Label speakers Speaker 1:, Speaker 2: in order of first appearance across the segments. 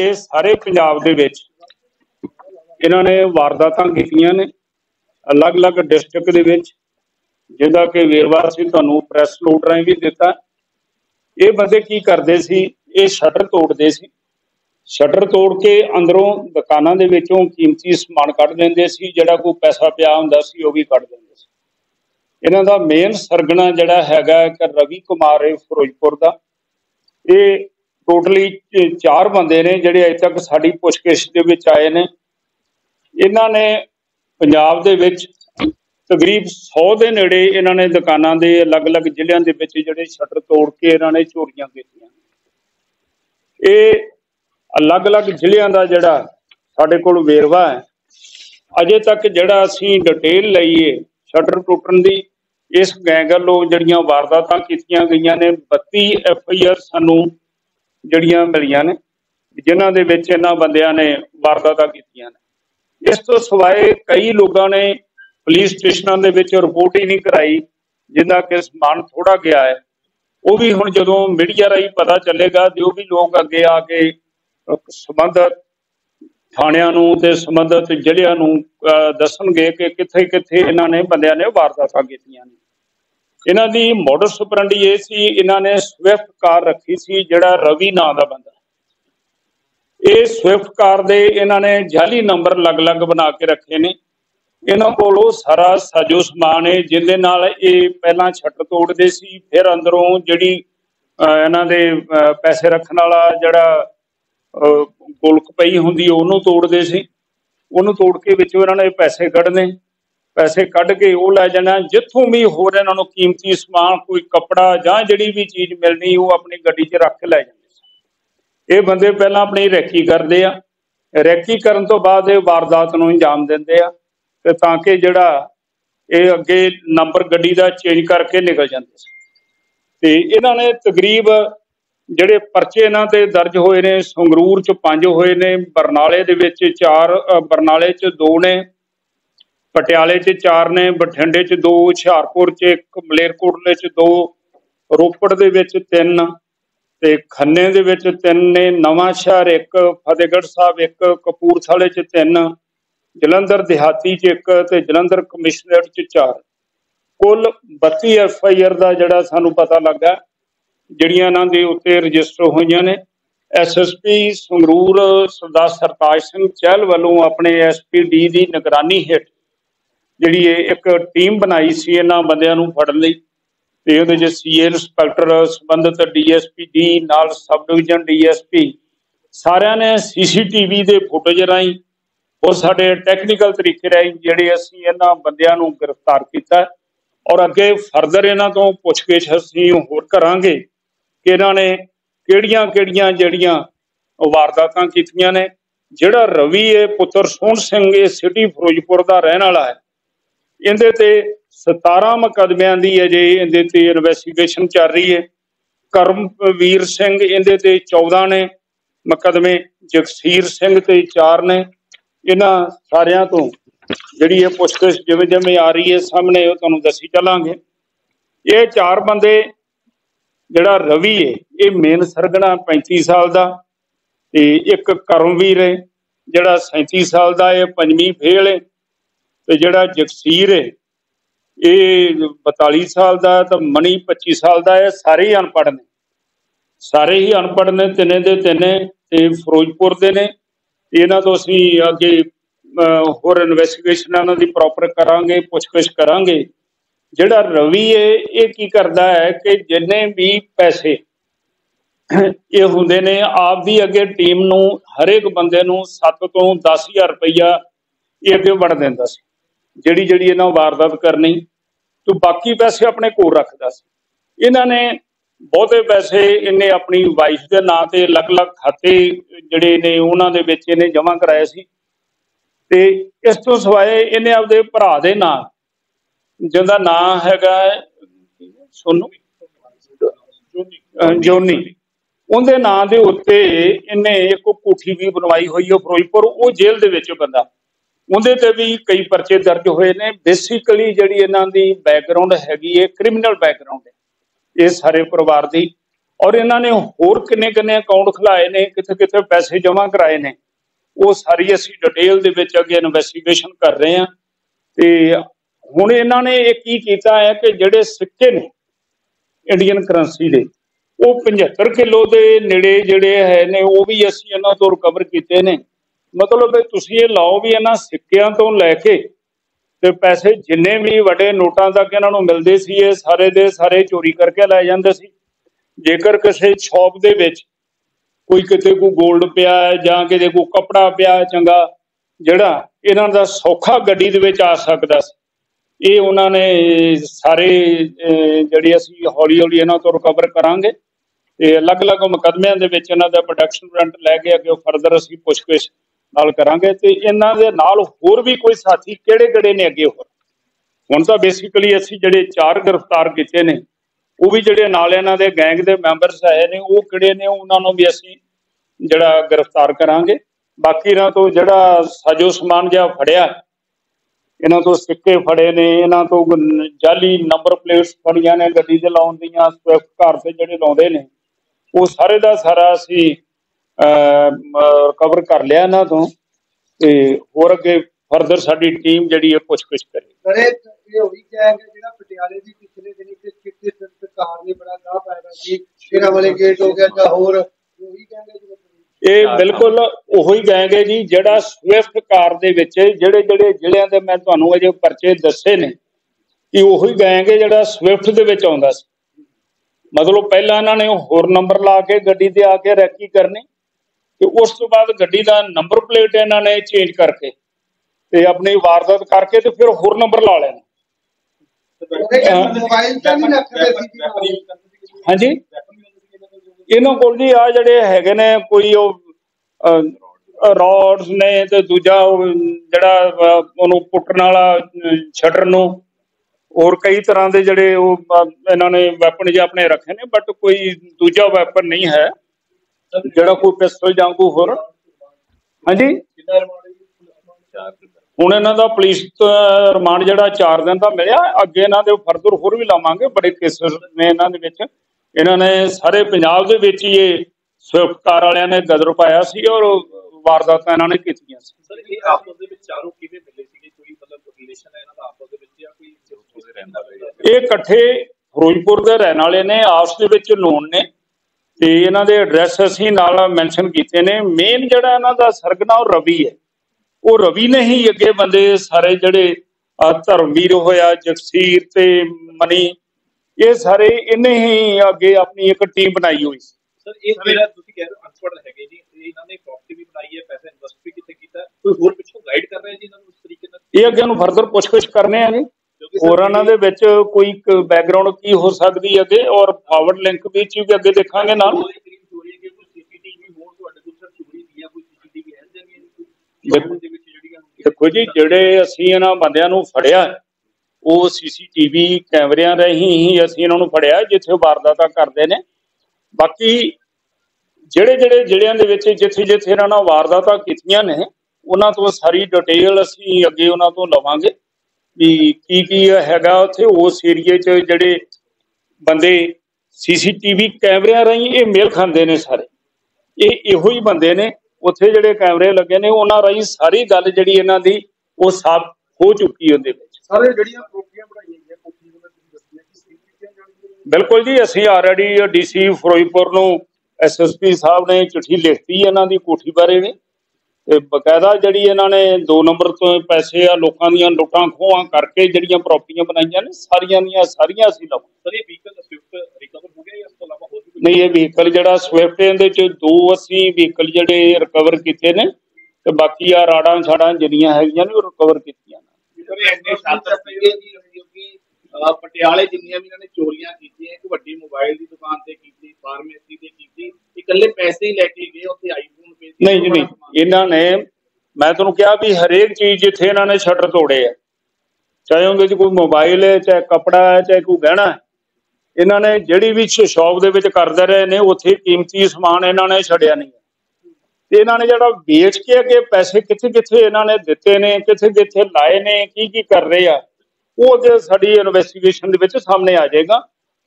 Speaker 1: ਇਹ ਸਾਰੇ ਪੰਜਾਬ ਦੇ ਵਿੱਚ ਇਹਨਾਂ ਨੇ ਵਾਰਦਾਤਾਂ ਕੀਤੀਆਂ ਨੇ। ਅਲੱਗ-ਅਲੱਗ ਡਿਸਟ੍ਰਿਕਟ ਦੇ ਵਿੱਚ ਜਿਹਦਾ ਕਿ ਵੇਰਵਾ ਸੀ ਤੁਹਾਨੂੰ ਪ੍ਰੈਸ ਨੋਟ ਰਾਹੀਂ ਵੀ ਦਿੱਤਾ। ਇਹ ਬੰਦੇ ਕੀ ਕਰਦੇ ਸੀ? ਇਹ ਸ਼ਟਰ ਤੋੜਦੇ ਸੀ। ਸ਼ਟਰ ਤੋੜ ਕੇ ਅੰਦਰੋਂ ਦੁਕਾਨਾਂ ਦੇ ਵਿੱਚੋਂ ਕੀਮਤੀ ਸਮਾਨ ਕੱਢ ਦਿੰਦੇ ਸੀ, ਜਿਹੜਾ ਕੋਈ ਪੈਸਾ ਪਿਆ ਹੁੰਦਾ ਸੀ, ਉਹ ਵੀ ਕੱਢ ਦਿੰਦੇ ਸੀ। ਇਹਨਾਂ ਦਾ ਮੇਨ ਸਰਗਣਾ ਜਿਹੜਾ ਹੈਗਾ ਇੱਕ ਰਵੀ ਕੁਮਾਰ ਹੈ, ਫਿਰੋਜ਼ਪੁਰ ਦਾ। ਇਹ ਟੋਟਲੀ ਚਾਰ ਬੰਦੇ ਨੇ ਜਿਹੜੇ ਅਜੇ ਤੱਕ ਸਾਡੀ ਪੁੱਛਗਿੱਛ ਦੇ ਵਿੱਚ ਆਏ ਨੇ। ਇਹਨਾਂ ਨੇ ਪੰਜਾਬ ਦੇ ਵਿੱਚ ਤਕਰੀਬ 100 ਦੇ ਨੇੜੇ ਇਹਨਾਂ ਨੇ ਦੁਕਾਨਾਂ ਦੇ ਅਲੱਗ-ਅਲੱਗ ਜ਼ਿਲ੍ਹਿਆਂ ਦੇ ਵਿੱਚ ਜਿਹੜੇ ਸ਼ਟਰ ਤੋੜ ਕੇ ਇਹਨਾਂ ਨੇ ਚੋਰੀਆਂ ਕੀਤੀਆਂ। ਇਹ ਅਲੱਗ-ਅਲੱਗ ਜ਼ਿਲ੍ਹਿਆਂ ਦਾ ਜਿਹੜਾ ਸਾਡੇ ਕੋਲ ਵੇਰਵਾ ਹੈ। ਅਜੇ ਤੱਕ ਜਿਹੜਾ ਅਸੀਂ ਡਿਟੇਲ ਲਈਏ ਸ਼ਟਰ ਟੁੱਟਣ ਦੀ, ਇਸ ਗੈਂਗ ਵੱਲੋਂ ਜਿਹੜੀਆਂ ਵਾਰਦਾਤਾਂ ਕੀਤੀਆਂ ਗਈਆਂ ਨੇ 32 ਐਫ ਆਈ ਆਰ ਸਾਨੂੰ ਜਿਹੜੀਆਂ ਮਿਲੀਆਂ ਨੇ ਜਿਨ੍ਹਾਂ ਦੇ ਵਿੱਚ ਇਹਨਾਂ ਬੰਦਿਆਂ ਨੇ ਵਾਰਦਾਤਾਂ ਕੀਤੀਆਂ ਨੇ। ਇਸ ਤੋਂ ਸਿਵਾਏ ਕਈ ਲੋਕਾਂ ਨੇ ਪੁਲਿਸ ਸਟੇਸ਼ਨਾਂ ਦੇ ਵਿੱਚ ਰਿਪੋਰਟ ਹੀ ਨਹੀਂ ਕਰਾਈ ਜਿੰਦਾ ਕਿ ਸਮਾਨ ਥੋੜਾ ਗਿਆ ਹੈ। ਉਹ ਵੀ ਹੁਣ ਜਦੋਂ ਮੀਡੀਆ ਰਾਹੀਂ ਪਤਾ ਚੱਲੇਗਾ ਜੋ ਵੀ ਲੋਕ ਅੱਗੇ ਆ ਕੇ ਅਹ, ਸੰਬੰਧਿਤ ਥਾਣਿਆਂ ਨੂੰ ਤੇ ਸੰਬੰਧਿਤ ਜ਼ਿਲ੍ਹਿਆਂ ਨੂੰ ਦੱਸਣਗੇ ਕਿ ਕਿੱਥੇ ਕਿੱਥੇ ਇਹਨਾਂ ਨੇ ਬੰਦਿਆਂ ਨੇ ਵਾਰਦਾਤਾਂ ਕੀਤੀਆਂ ਨੇ। ਇਹਨਾਂ ਦੀ ਮੋਡਸ ਸੁਪਰੰਡੀ ਇਹ ਸੀ, ਇਹਨਾਂ ਨੇ ਸਵਿਫਟ ਕਾਰ ਰੱਖੀ ਸੀ, ਜਿਹੜਾ ਰਵੀ ਨਾਂ ਦਾ ਬੰਦਾ। ਇਹ ਸਵਿਫਟ ਕਾਰ ਦੇ ਇਹਨਾਂ ਨੇ ਜਾਲੀ ਨੰਬਰ ਅਲੱਗ-ਅਲੱਗ ਬਣਾ ਕੇ ਰੱਖੇ ਨੇ। ਇਹਨਾਂ ਕੋਲ ਉਹ ਸਾਰਾ ਸਾਜੋ ਸਮਾਨ ਹੈ ਜਿਹਦੇ ਨਾਲ ਇਹ ਪਹਿਲਾਂ ਛੱਟ ਤੋੜਦੇ ਸੀ, ਫਿਰ ਅੰਦਰੋਂ ਜਿਹੜੀ ਇਹਨਾਂ ਦੇ ਪੈਸੇ ਰੱਖਣ ਵਾਲਾ ਜਿਹੜਾ ਗੋਲਕ ਪਈ ਹੁੰਦੀ, ਉਹਨੂੰ ਤੋੜਦੇ ਸੀ। ਉਹਨੂੰ ਤੋੜ ਕੇ ਵਿੱਚੋਂ ਇਹਨਾਂ ਨੇ ਪੈਸੇ ਕੱਢਨੇ। ਪੈਸੇ ਕੱਢ ਕੇ ਉਹ ਲੈ ਜਾਣਾ, ਜਿੱਥੋਂ ਵੀ ਹੋਰ ਇਹਨਾਂ ਨੂੰ ਕੀਮਤੀ ਸਮਾਨ, ਕੋਈ ਕੱਪੜਾ ਜਾਂ ਜਿਹੜੀ ਵੀ ਚੀਜ਼ ਮਿਲਣੀ, ਉਹ ਆਪਣੀ ਗੱਡੀ 'ਚ ਰੱਖ ਕੇ ਲੈ ਜਾਂਦੇ ਸੀ ਇਹ ਬੰਦੇ ਪਹਿਲਾਂ ਆਪਣੀ ਰੈਕੀ ਕਰਦੇ ਆ। ਰੈਕੀ ਕਰਨ ਤੋਂ ਬਾਅਦ ਇਹ ਵਾਰਦਾਤ ਨੂੰ ਅੰਜਾਮ ਦਿੰਦੇ ਆ ਤੇ ਤਾਂ ਕਿ ਜਿਹੜਾ ਇਹ ਅੱਗੇ ਨੰਬਰ ਗੱਡੀ ਦਾ ਚੇਂਜ ਕਰਕੇ ਨਿਕਲ ਜਾਂਦੇ ਸੀ ਤੇ ਇਹਨਾਂ ਨੇ ਤਕਰੀਬ ਜਿਹੜੇ ਪਰਚੇ ਇਹਨਾਂ ਤੇ ਦਰਜ ਹੋਏ ਨੇ, ਸੰਗਰੂਰ ਚ ਪੰਜ ਹੋਏ ਨੇ, ਬਰਨਾਲੇ ਦੇ ਵਿੱਚ ਚਾਰ ਬਰਨਾਲੇ ਚ ਦੋ ਨੇ ਪਟਿਆਲੇ ਚ ਚਾਰ ਨੇ, ਬਠਿੰਡੇ ਚ ਦੋ, ਹੁਸ਼ਿਆਰਪੁਰ ਚ ਇੱਕ, ਮਲੇਰਕੋਟਲੇ ਚ ਦੋ, ਰੋਪੜ ਦੇ ਵਿੱਚ ਤਿੰਨ ਤੇ ਖੰਨੇ ਦੇ ਵਿੱਚ ਤਿੰਨ ਨੇ, ਨਵਾਂ ਸ਼ਹਿਰ ਇੱਕ, ਫਤਿਹਗੜ੍ਹ ਸਾਹਿਬ ਇੱਕ, ਕਪੂਰਥਲੇ ਚ ਤਿੰਨ, ਜਲੰਧਰ ਦਿਹਾਤੀ ਚ ਇੱਕ ਤੇ ਜਲੰਧਰ ਕਮਿਸ਼ਨਰੇਟ ਚ ਚਾਰ। ਕੁੱਲ 32 ਐਫ ਆਈ ਆਰ ਦਾ ਜਿਹੜਾ ਸਾਨੂੰ ਪਤਾ ਲੱਗਾ, ਜਿਹੜੀਆਂ ਇਹਨਾਂ ਦੇ ਉੱਤੇ ਰਜਿਸਟਰ ਹੋਈਆਂ ਨੇ ਐਸਐਸਪੀ ਸੰਗਰੂਰ ਸਰਦਾਰ ਸਰਤਾਜ ਸਿੰਘ ਚਹਿਲ ਵੱਲੋਂ ਆਪਣੇ ਐਸਪੀਡੀ ਦੀ ਨਿਗਰਾਨੀ ਹੇਠ ਜਿਹੜੀ ਇਹ ਇੱਕ ਟੀਮ ਬਣਾਈ ਸੀ ਇਹਨਾਂ ਬੰਦਿਆਂ ਨੂੰ ਫੜਨ ਲਈ ਤੇ ਉਹਦੇ ਚ ਸੀਏ ਇੰਸਪੈਕਟਰ ਸੰਬੰਧਿਤ ਡੀਐਸਪੀ ਡੀ ਨਾਲ ਸਬ ਡਿਵੀਜ਼ਨ ਡੀਐਸਪੀ ਸਾਰਿਆਂ ਨੇ ਸੀਸੀਟੀਵੀ ਦੇ ਫੁਟੇਜ ਰਾਹੀਂ ਉਹ ਸਾਡੇ ਟੈਕਨੀਕਲ ਤਰੀਕੇ ਰਾਹੀਂ ਜਿਹੜੇ ਅਸੀਂ ਇਹਨਾਂ ਬੰਦਿਆਂ ਨੂੰ ਗ੍ਰਿਫਤਾਰ ਕੀਤਾ ਔਰ ਅੱਗੇ ਫਰਦਰ ਇਹਨਾਂ ਤੋਂ ਪੁੱਛਗਿੱਛ ਅਸੀਂ ਹੋਰ ਕਰਾਂਗੇ ਕਿ ਇਹਨਾਂ ਨੇ ਕਿਹੜੀਆਂ ਕਿਹੜੀਆਂ ਜਿਹੜੀਆਂ ਵਾਰਦਾਤਾਂ ਕੀਤੀਆਂ ਨੇ। ਜਿਹੜਾ ਰਵੀ ਹੈ ਪੁੱਤਰ ਸੋਹਣ ਸਿੰਘ, ਇਹ ਸਿਟੀ ਫਿਰੋਜ਼ਪੁਰ ਦਾ ਰਹਿਣ ਵਾਲਾ ਹੈ। ਇਹਦੇ ਤੇ 17 ਮੁਕੱਦਮਿਆਂ ਦੀ ਅਜੇ ਇਹਦੇ ਤੇ ਇਨਵੈਸਟੀਗੇਸ਼ਨ ਚੱਲ ਰਹੀ ਹੈ। ਕਰਮਵੀਰ ਸਿੰਘ ਇਹਦੇ ਤੇ 14 ਨੇ, ਮੁਕੱਦਮੇ ਜਗਸੀਰ ਸਿੰਘ ਤੇ 4 ਨੇ। ਇਹਨਾਂ ਸਾਰਿਆਂ ਤੋਂ ਜਿਹੜੀ ਇਹ ਪੁੱਛਗਿੱਛ ਜਿਵੇਂ ਜਿਵੇਂ ਆ ਰਹੀ ਹੈ, ਸਾਹਮਣੇ ਉਹ ਤੁਹਾਨੂੰ ਦੱਸੀ ਚੱਲਾਂਗੇ। ਇਹ ਚਾਰ ਬੰਦੇ, ਜਿਹੜਾ ਰਵੀ ਹੈ, ਇਹ ਮੇਨ ਸਰਗਣਾ 35 ਸਾਲ ਦਾ ਤੇ ਇੱਕ ਕਰਮਵੀਰ ਹੈ, ਜਿਹੜਾ 37 ਸਾਲ ਦਾ, ਇਹ ਪੰਜਵੀਂ ਫੇਲ ਹੈ। ਤੇ ਜਿਹੜਾ ਜਗਸੀਰ ਹੈ, ਇਹ 42 ਸਾਲ ਦਾ ਤਾਂ ਮਣੀ 25 ਸਾਲ ਦਾ ਹੈ ਸਾਰੇ ਹੀ ਅਨਪੜ੍ਹ ਨੇ। ਸਾਰੇ ਹੀ ਅਨਪੜ੍ਹ ਨੇ, ਤਿੰਨੇ ਦੇ ਤਿੰਨੇ, ਤੇ ਫਿਰੋਜ਼ਪੁਰ ਦੇ ਨੇ। ਇਹਨਾਂ ਤੋਂ ਅਸੀਂ ਅੱਗੇ ਹੋਰ ਇਨਵੈਸਟੀਗੇਸ਼ਨ ਇਹਨਾਂ ਦੀ ਪ੍ਰੋਪਰ ਕਰਾਂਗੇ, ਪੁੱਛਗਿੱਛ ਕਰਾਂਗੇ। ਜਿਹੜਾ ਰਵੀ ਹੈ, ਇਹ ਕੀ ਕਰਦਾ ਹੈ ਕਿ ਜਿੰਨੇ ਵੀ ਪੈਸੇ ਇਹ ਹੁੰਦੇ ਨੇ ਆਪ ਦੀ ਅੱਗੇ ਟੀਮ ਨੂੰ ਹਰੇਕ ਬੰਦੇ ਨੂੰ 7 ਤੋਂ 10000 ਰੁਪਈਆ ਇਹ ਅੱਗੇ ਵੜ ਦਿੰਦਾ ਸੀ। ਜਿਹੜੀ ਜਿਹੜੀ ਇਹਨਾਂ ਵਾਰਦਾਤ ਕਰਨੀ ਤੇ ਬਾਕੀ ਪੈਸੇ ਆਪਣੇ ਕੋਲ ਰੱਖਦਾ ਸੀ। ਇਹਨਾਂ ਨੇ ਬਹੁਤੇ ਪੈਸੇ ਇਹਨੇ ਆਪਣੀ ਵਾਈਫ ਦੇ ਨਾਂ ਤੇ ਅਲੱਗ-ਅਲੱਗ ਖਾਤੇ ਜਿਹੜੇ ਨੇ ਉਹਨਾਂ ਦੇ ਵਿੱਚ ਇਹਨੇ ਜਮ੍ਹਾਂ ਕਰਾਏ ਸੀ। ਤੇ ਇਸ ਤੋਂ ਸਿਵਾਏ ਇਹਨੇ ਆਪਦੇ ਭਰਾ ਦੇ ਨਾਂ ਜਿਹਦਾ ਨਾਂ ਹੈਗਾ ਸੋਨੂ ਜੋਨੀ। ਉਹਦੇ ਨਾਂ ਦੇ ਉੱਤੇ ਇਹਨੇ ਇੱਕ ਕੋਠੀ ਵੀ ਬਣਵਾਈ ਹੋਈ ਹੈ ਫਿਰੋਜ਼ਪੁਰ ਉਹ ਜੇਲ੍ਹ ਦੇ ਵਿੱਚ ਬੰਦਾ। ਉਹਦੇ ਤੇ ਵੀ ਕਈ ਪਰਚੇ ਦਰਜ ਹੋਏ ਨੇ। ਬੇਸਿਕਲੀ ਜਿਹੜੀ ਇਹਨਾਂ ਦੀ ਬੈਕਗ੍ਰਾਉਂਡ ਹੈਗੀ ਹੈ ਕ੍ਰਿਮੀਨਲ ਬੈਕਗ੍ਰਾਉਂਡ ਹੈ, ਇਹ ਸਾਰੇ ਪਰਿਵਾਰ ਦੀ। ਔਰ ਇਹਨਾਂ ਨੇ ਹੋਰ ਕਿੰਨੇ ਕਿੰਨੇ ਅਕਾਊਂਟ ਖੁਲਾਏ ਨੇ ਕਿੱਥੇ ਕਿੱਥੇ ਪੈਸੇ ਜਮ੍ਹਾਂ ਕਰਾਏ ਨੇ, ਉਹ ਸਾਰੀ ਅਸੀਂ ਡਿਟੇਲ ਦੇ ਵਿੱਚ ਅੱਗੇ ਇਨਵੈਸਟੀਗੇਸ਼ਨ ਕਰ ਰਹੇ ਹਾਂ। ਤੇ ਹੁਣ ਇਹਨਾਂ ਨੇ ਇਹ ਕੀ ਕੀਤਾ ਹੈ ਕਿ ਜਿਹੜੇ ਸਿੱਕੇ ਨੇ ਇੰਡੀਅਨ ਕਰੰਸੀ ਦੇ, ਉਹ 75 ਕਿਲੋ ਦੇ ਨੇੜੇ ਜਿਹੜੇ ਹੈ ਨੇ, ਉਹ ਵੀ ਅਸੀਂ ਇਹਨਾਂ ਤੋਂ ਰਿਕਵਰ ਕੀਤੇ ਨੇ। ਮਤਲਬ ਵੀ ਤੁਸੀਂ ਇਹ ਲਾਓ ਵੀ ਇਹਨਾਂ ਸਿੱਕਿਆਂ ਤੋਂ ਲੈ ਕੇ ਤੇ ਪੈਸੇ ਜਿੰਨੇ ਵੀ ਵੱਡੇ ਨੋਟਾਂ ਤੱਕ ਇਹਨਾਂ ਨੂੰ ਮਿਲਦੇ ਸੀ ਇਹ ਸਾਰੇ ਦੇ ਸਾਰੇ ਚੋਰੀ ਕਰਕੇ ਲੈ ਜਾਂਦੇ ਸੀ। ਜੇਕਰ ਕਿਸੇ ਸ਼ਾਪ ਦੇ ਵਿੱਚ ਕੋਈ ਕਿਤੇ ਕੋਈ 골ਡ ਪਿਆ ਹੈ ਜਾਂ ਕਿਤੇ ਕੋਈ ਕਪੜਾ ਪਿਆ ਹੈ ਚੰਗਾ ਜਿਹੜਾ ਇਹਨਾਂ ਦਾ ਸੌਖਾ ਗੱਡੀ ਦੇ ਵਿੱਚ ਆ ਸਕਦਾ ਸੀ ਇਹ ਉਹਨਾਂ ਨੇ ਸਾਰੇ ਅਹ, ਜਿਹੜੇ ਅਸੀਂ ਹੌਲੀ ਹੌਲੀ ਇਹਨਾਂ ਤੋਂ ਰਿਕਵਰ ਕਰਾਂਗੇ ਤੇ ਅਲੱਗ-ਅਲੱਗ ਮੁਕੱਦਮਿਆਂ ਦੇ ਵਿੱਚ ਇਹਨਾਂ ਦਾ ਪ੍ਰੋਡਕਸ਼ਨ ਵਾਰੰਟ ਲੈ ਕੇ ਅੱਗੇ ਫਰਦਰ ਅਸੀਂ ਪੁੱਛਗਿੱਛ ਨਾਲ ਕਰਾਂਗੇ ਤੇ ਇਹਨਾਂ ਦੇ ਨਾਲ ਹੋਰ ਵੀ ਕੋਈ ਸਾਥੀ ਕਿਹੜੇ-ਕਿਹੜੇ ਨੇ ਅੱਗੇ ਹੋਰ? ਹੁਣ ਤਾਂ ਬੇਸਿਕਲੀ ਅਸੀਂ ਜਿਹੜੇ ਚਾਰ ਗ੍ਰਿਫਤਾਰ ਕੀਤੇ ਨੇ, ਉਹ ਵੀ ਜਿਹੜੇ ਨਾਲ ਇਹਨਾਂ ਦੇ ਗੈਂਗ ਦੇ ਮੈਂਬਰਸ ਆਏ ਨੇ, ਉਹ ਕਿਹੜੇ ਨੇ ਉਹਨਾਂ ਨੂੰ ਵੀ ਅਸੀਂ ਜਿਹੜਾ ਗ੍ਰਿਫਤਾਰ ਕਰਾਂਗੇ। ਬਾਕੀ ਇਹਨਾਂ ਤੋਂ ਜਿਹੜਾ ਸਾਜੋ ਸਮਾਨ ਜਿਹਾ ਫੜਿਆ, ਇਹਨਾਂ ਤੋਂ ਸਿੱਕੇ ਫੜੇ ਨੇ, ਇਹਨਾਂ ਤੋਂ ਗ- ਜਾਲੀ ਨੰਬਰ ਪਲੇਟਸ ਫੜੀਆਂ ਨੇ, ਗੱਡੀ ਦੇ ਲਾਉਣ ਦੀਆਂ ਘਰ ਤੇ ਜਿਹੜੇ ਲਾਉਂਦੇ ਨੇ, ਉਹ ਸਾਰੇ ਦਾ ਸਾਰਾ ਅਸੀਂ ਰਿਕਵਰ ਕਰ ਲਿਆ ਇਹਨਾਂ ਤੋਂ ਤੇ ਹੋਰ ਅੱਗੇ ਫਰਦਰ ਸਾਡੀ ਟੀਮ ਜਿਹੜੀ ਹੈ ਪੁੱਛਗਿੱਛ ਕਰੇਗੀ
Speaker 2: ਸਰੇ ਇਹ ਹੋਈ ਜਾਏਗਾ ਜਿਹੜਾ ਪਟਿਆਲੇ ਦੀ ਪਿਛਲੇ ਦਿਨੀ ਤੇ ਚਿੱਟੇ ਸਰਕਾਰ ਨੇ ਬੜਾ ਗਾਹ ਪਾਇਆ ਸੀ ਸ਼ੇਰਾ ਵਾਲੇ ਗੇਟ ਹੋ ਗਿਆ ਜਾਂ ਹੋਰ ਉਹੀ ਕਹਿੰਦੇ ਜੀ
Speaker 1: ਇਹ ਬਿਲਕੁਲ ਉਹੋ ਹੀ ਗਏਗੇ ਜੀ ਜਿਹੜਾ ਸਵਿਫਟ ਕਾਰ ਦੇ ਵਿੱਚ ਜਿਹੜੇ ਜਿਹੜੇ ਜ਼ਿਲ੍ਹਿਆਂ ਦੇ ਮੈਂ ਤੁਹਾਨੂੰ ਅਜੇ ਪਰਚੇ ਦੱਸੇ ਨੇ ਕਿ ਉਹੋ ਹੀ ਗਏਗੇ ਜਿਹੜਾ ਸਵਿਫਟ ਦੇ ਵਿੱਚ ਆਉਂਦਾ ਸੀ। ਮਤਲਬ ਪਹਿਲਾਂ ਇਹਨਾਂ ਨੇ ਹੋਰ ਨੰਬਰ ਲਾ ਕੇ ਗੱਡੀ ਤੇ ਆ ਕੇ ਰੈਕੀ ਕਰਨੀ। ਤੇ ਉਸ ਤੋਂ ਬਾਅਦ ਗੱਡੀ ਦਾ ਨੰਬਰ ਪਲੇਟ ਇਹਨਾਂ ਨੇ ਚੇਂਜ ਕਰਕੇ ਤੇ ਆਪਣੀ ਵਾਰਦਾਤ ਕਰਕੇ ਤੇ ਫਿਰ ਹੋਰ ਨੰਬਰ ਲਾ ਲੈਣਾ
Speaker 2: ਜੀ।
Speaker 1: ਹਾਂਜੀ। ਇਹਨਾਂ ਕੋਲ ਜੀ ਆ ਜਿਹੜੇ ਹੈਗੇ ਨੇ ਕੋਈ ਉਹ ਰੋਡਸ ਨੇ ਤੇ ਦੂਜਾ ਉਹ ਜਿਹੜਾ ਉਹਨੂੰ ਪੁੱਟਣ ਵਾਲਾ ਸ਼ਟਰ ਨੂੰ। ਹੋਰ ਕਈ ਤਰ੍ਹਾਂ ਦੇ ਜਿਹੜੇ ਉਹ ਇਹਨਾਂ ਨੇ ਵੈਪਨ ਜਿਹਾ ਆਪਣੇ ਰੱਖੇ ਨੇ ਬਟ ਕੋਈ ਦੂਜਾ ਵੈਪਨ ਨਹੀਂ ਹੈ। ਜਿਹੜਾ ਕੋਈ ਪਿਸਟਲ ਜਾਂ ਕੋਈ ਹੋਰ? ਹਾਂਜੀ? ਹੁਣ ਇਹਨਾਂ ਦਾ ਪੁਲਿਸ ਰਿਮਾਂਡ ਜਿਹੜਾ 4 ਦਿਨ ਦਾ ਮਿਲਿਆ। ਅੱਗੇ ਇਹਨਾਂ ਦੇ ਫਰਦਰ ਹੋਰ ਵੀ ਲਾਵਾਂਗੇ। ਬੜੇ ਕੇਸਸ ਨੇ ਇਹਨਾਂ ਦੇ ਵਿੱਚ। ਇਹਨਾਂ ਨੇ ਸਾਰੇ ਪੰਜਾਬ ਦੇ ਵਿੱਚ ਹੀ ਇਹ ਸਵਿਫਟ ਕਾਰ ਵਾਲਿਆਂ ਨੇ ਗਦਰ ਪਾਇਆ ਸੀ ਔਰ ਵਾਰਦਾਤਾਂ ਇਹਨਾਂ ਨੇ ਕੀਤੀਆਂ ਸੀ।
Speaker 3: ਸਰ ਇਹ ਆਪਸ ਦੇ ਵਿੱਚ ਚਾਰੋਂ ਕਿਵੇਂ ਮਿਲੇ ਸੀਗੇ? ਕੋਈ ਮਤਲਬ ਰਿਲੇਸ਼ਨ ਹੈ ਇਹਨਾਂ ਦਾ ਆਪਸ ਦੇ ਵਿੱਚ ਜਾਂ ਕੋਈ
Speaker 1: ਇਹ ਇਕੱਠੇ ਫਿਰੋਜ਼ਪੁਰ ਦੇ ਰਹਿਣ ਵਾਲੇ ਨੇ। ਆਪਸ ਦੇ ਵਿੱਚ ਨੋਨ ਨੇ। ਤੇ ਇਹਨਾਂ ਦੇ ਐਡਰੈਸ ਅਸੀਂ ਨਾਲ ਮੈਂਸ਼ਨ ਕੀਤੇ ਨੇ। ਮੇਨ ਜਿਹੜਾ ਇਹਨਾਂ ਦਾ ਸਰਗਨਾ ਉਹ ਰਵੀ ਹੈ। ਉਹ ਰਵੀ ਨੇ ਹੀ ਅੱਗੇ ਬੰਦੇ ਸਾਰੇ ਜਿਹੜੇ ਧਰਮਵੀਰ ਹੋਇਆ ਜਗਸੀਰ ਤੇ ਮਨੀ ਇਹ ਸਾਰੇ ਇਹਨੇ ਹੀ ਅੱਗੇ ਆਪਣੀ ਇੱਕ ਟੀਮ ਬਣਾਈ ਹੋਈ ਸੀ।
Speaker 3: ਸਰ ਇਹ ਜਿਹੜਾ ਤੁਸੀਂ ਕਹਿ ਰਹੇ ਹੋ ਅਨਪੜ੍ਹ ਹੈਗੇ ਜੀ ਇਹ ਇਹਨਾਂ ਨੇ ਪ੍ਰਾਪਰਟੀ ਵੀ ਬਣਾਈ ਹੈ ਪੈਸਾ ਇਨਵੈਸਟ ਵੀ ਕਿੱਥੇ ਕੀਤਾ ਕੋਈ ਹੋਰ ਪਿੱਛੋਂ ਗਾਈਡ ਕਰ ਰਿਹਾ ਜੀ ਇਹਨਾਂ ਨੂੰ ਇਸ ਤਰੀਕੇ ਨਾਲ?
Speaker 1: ਇਹ ਅੱਗੇ ਨੂੰ ਫਰਦਰ ਪੁੱਛਗਿੱਛ ਕਰਨੇ ਆ ਜੀ। ਹੋਰ ਦੇ ਵਿੱਚ ਕੋਈ ਬੈਕਗ੍ਰਾਉਂਡ ਕੀ ਹੋ ਸਕਦੀ ਹੈ ਅੱਗੇ? ਔਰ ਫਾਰਵਰਡ ਲਿੰਕ ਵਿੱਚ ਵੀ ਅੱਗੇ ਦੇਖਾਂਗੇ ਨਾਲ? ਦੇਖੋ ਜੀ ਜਿਹੜੇ ਅਸੀਂ ਇਹਨਾਂ ਬੰਦਿਆਂ ਨੂੰ ਫੜਿਆ ਉਹ ਸੀਸੀਟੀਵੀ ਕੈਮਰਿਆਂ ਰਾਹੀਂ ਹੀ ਅਸੀਂ ਇਹਨਾਂ ਨੂੰ ਫੜਿਆ ਜਿੱਥੇ ਉਹ ਵਾਰਦਾਤਾਂ ਕਰਦੇ ਨੇ। ਬਾਕੀ ਜਿਹੜੇ ਜਿਹੜੇ ਜ਼ਿਲ੍ਹਿਆਂ ਦੇ ਵਿੱਚ ਜਿੱਥੇ ਜਿੱਥੇ ਇਹਨਾਂ ਨਾਲ ਵਾਰਦਾਤਾਂ ਕੀਤੀਆਂ ਨੇ ਉਹਨਾਂ ਤੋਂ ਸਾਰੀ ਡਿਟੇਲ ਅਸੀਂ ਅੱਗੇ ਉਹਨਾਂ ਤੋਂ ਲਵਾਂਗੇ। ਵੀ ਕੀ ਕੀ ਹੈਗਾ ਉੱਥੇ ਉਸ ਏਰੀਏ 'ਚ ਜਿਹੜੇ ਬੰਦੇ ਸੀਸੀਟੀਵੀ ਕੈਮਰਿਆਂ ਰਾਹੀਂ ਇਹ ਮੇਲ ਖਾਂਦੇ ਨੇ ਸਾਰੇ। ਇਹ ਇਹੋ ਹੀ ਬੰਦੇ ਨੇ ਉੱਥੇ ਜਿਹੜੇ ਕੈਮਰੇ ਲੱਗੇ ਨੇ ਉਹਨਾਂ ਰਾਹੀਂ ਸਾਰੀ ਗੱਲ ਜਿਹੜੀ ਇਹਨਾਂ ਦੀ ਉਹ ਸਾਫ਼ ਹੋ ਚੁੱਕੀ ਉਹਦੇ ਵਿੱਚ।
Speaker 2: ਸਾਰੇ ਜਿਹੜੀਆਂ ਪ੍ਰੋਪਰਟੀਆਂ ਬਣਾਈਆਂ ਗਈਆਂ ਕੋਠੀ ਨੂੰ ਤੁਸੀਂ ਦੱਸਿਆ ਕਿ ਸੀ ਕਿੱਥੇ ਜਾਣਗੇ
Speaker 1: ਬਿਲਕੁਲ ਜੀ ਅਸੀਂ ਆਲਰੇਡੀ ਡੀਸੀ ਫਿਰੋਜ਼ਪੁਰ ਨੂੰ ਐਸਐਸਪੀ ਸਾਹਿਬ ਨੇ ਚਿੱਠੀ ਲਿਖਤੀ ਇਹਨਾਂ ਦੀ ਕੋਠੀ ਬਾਰੇ ਵੀ। ਬਕਾਇਦਾ ਜਿਹੜੀ ਇਹਨਾਂ ਨੇ 2 ਨੰਬਰ ਤੋਂ ਪੈਸੇ ਆ ਲੋਕਾਂ ਦੀਆਂ ਲੁੱਟਾਂ ਖੋਹਾਂ ਕਰਕੇ ਜਿਹੜੀਆਂ ਪ੍ਰਾਪਰਟੀਆਂ ਬਣਾਈਆਂ ਨੇ ਸਾਰੀਆਂ ਦੀਆਂ ਸਾਰੀਆਂ ਅਸੀਂ ਲਵਾਂ।
Speaker 3: ਸਰ ਇਹ ਵਹੀਕਲ ਸਵਿਫਟ ਰਿਕਵਰ ਹੋ ਗਿਆ ਜਾਂ ਇਸ ਤੋਂ ਇਲਾਵਾ ਹੋਰ ਵੀ
Speaker 1: ਨਹੀਂ ਇਹ ਵਹੀਕਲ ਜਿਹੜਾ ਸਵਿਫਟ ਇਹਦੇ ਚ ਦੋ ਅਸੀਂ ਵਹੀਕਲ ਜਿਹੜੇ ਰਿਕਵਰ ਕੀਤੇ ਨੇ ਤੇ ਬਾਕੀ ਆ ਰਾੜਾਂ ਛਾੜਾਂ ਜਿੰਨੀਆਂ ਹੈਗੀਆਂ ਨੇ ਉਹ ਰਿਕਵਰ ਕੀਤੀਆਂ ਨੇ।
Speaker 3: ਸਰ ਇੰਨੇ ਜੀ ਪਟਿਆਲੇ ਜਿੰਨੀਆਂ ਵੀ ਇਹਨਾਂ ਨੇ ਚੋਰੀਆਂ ਕੀਤੀਆਂ ਇੱਕ ਵੱਡੀ ਮੋਬਾਈਲ ਦੀ ਦੁਕਾਨ ਤੇ ਕੀਤੀ ਫਾਰਮੇਸੀ ਤੇ ਕੀਤੀ ਇਕੱਲੇ ਪੈਸੇ ਹੀ ਲੈ ਕੇ ਗਏ ਉੱਥੇ ਆਈਫੋਨ ਪੇ
Speaker 1: ਨਹੀਂ ਜੀ ਨਹੀਂ ਇਹਨਾਂ ਨੇ ਮੈਂ ਤੁਹਾਨੂੰ ਕਿਹਾ ਵੀ ਹਰੇਕ ਚੀਜ਼ ਜਿੱਥੇ ਇਹਨਾਂ ਨੇ ਸ਼ਟਰ ਤੋੜੇ ਆ। ਚਾਹੇ ਉਹਦੇ ਚ ਕੋਈ ਮੋਬਾਈਲ ਹੈ ਚਾਹੇ ਕਪੜਾ ਹੈ ਚਾਹੇ ਕੋਈ ਗਹਿਣਾ ਹੈ ਇਹਨਾਂ ਨੇ ਜਿਹੜੀ ਵੀ ਸ਼ੌਪ ਦੇ ਵਿੱਚ ਕਰਦੇ ਰਹੇ ਨੇ ਉੱਥੇ ਕੀਮਤੀ ਸਮਾਨ ਇਹਨਾਂ ਨੇ ਛੱਡਿਆ ਨਹੀਂ। ਤੇ ਇਹਨਾਂ ਨੇ ਜਿਹੜਾ ਵੇਚ ਕੇ ਅੱਗੇ ਪੈਸੇ ਕਿੱਥੇ ਕਿੱਥੇ ਇਹਨਾਂ ਨੇ ਦਿੱਤੇ ਨੇ ਕਿੱਥੇ ਕਿੱਥੇ ਲਾਏ ਨੇ ਕੀ ਕੀ ਕਰ ਰਹੇ ਆ ਉਹ ਅੱਗੇ ਸਾਡੀ ਇਨਵੈਸਟੀਗੇਸ਼ਨ ਦੇ ਵਿੱਚ ਸਾਹਮਣੇ ਆ ਜਾਏਗਾ।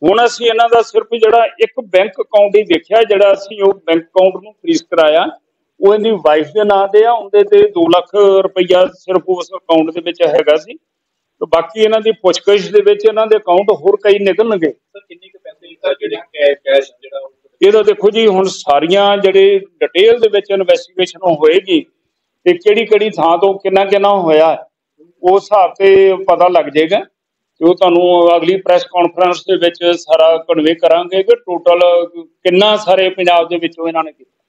Speaker 1: ਹੁਣ ਅਸੀਂ ਇਹਨਾਂ ਦਾ ਸਿਰਫ ਜਿਹੜਾ ਇੱਕ ਬੈਂਕ ਅਕਾਊਂਟ ਹੀ ਦੇਖਿਆ ਜਿਹੜਾ ਅਸੀਂ ਉਹ ਬੈਂਕ ਅਕਾਊਂਟ ਨੂੰ ਫ੍ਰੀਜ਼ ਕਰਾਇਆ। ਉਹ ਇਹਦੀ ਵਾਈਫ ਦੇ ਨਾਂ ਤੇ ਆ ਉਹਦੇ ਤੇ 2 ਲੱਖ ਰੁਪਈਆ ਸਿਰਫ ਉਸ ਅਕਾਊਂਟ ਦੇ ਵਿੱਚ ਹੈਗਾ ਸੀ। ਤੇ ਬਾਕੀ ਇਹਨਾਂ ਦੀ ਪੁੱਛਗਿੱਛ ਦੇ ਵਿੱਚ ਇਹਨਾਂ ਦੇ ਅਕਾਊਂਟ ਹੋਰ ਕਈ ਨਿਕਲਣਗੇ।
Speaker 3: ਸਰ ਕਿੰਨੇ ਕੁ ਪੈਸੇ ਸਰ ਜਿਹੜੇ ਕੈਸ਼ ਕੈਸ਼ ਜਿਹੜਾ ਉਹ?
Speaker 1: ਇਹਦਾ ਦੇਖੋ ਜੀ ਹੁਣ ਸਾਰੀਆਂ ਜਿਹੜੇ ਡਿਟੇਲ ਦੇ ਵਿੱਚ ਇਨਵੈਸਟੀਗੇਸ਼ਨ ਹੋਏਗੀ ਤੇ ਕਿਹੜੀ ਕਿਹੜੀ ਥਾਂ ਤੋਂ ਕਿੰਨਾ ਕਿੰਨਾ ਹੋਇਆ। ਹੈ, ਉਸ ਹਿਸਾਬ ਤੇ ਪਤਾ ਲੱਗ ਜਾਏਗਾ ਤੇ ਉਹ ਤੁਹਾਨੂੰ ਅਗਲੀ ਪ੍ਰੈਸ ਕਾਨਫਰੰਸ ਦੇ ਵਿੱਚ ਸਾਰਾ ਕਨਵੇ ਕਰਾਂਗੇ ਕਿ ਟੋਟਲ ਕਿੰਨਾ ਸਾਰੇ ਪੰਜਾਬ ਦੇ ਵਿੱਚੋਂ ਇਹਨਾਂ ਨੇ ਕੀਤਾ।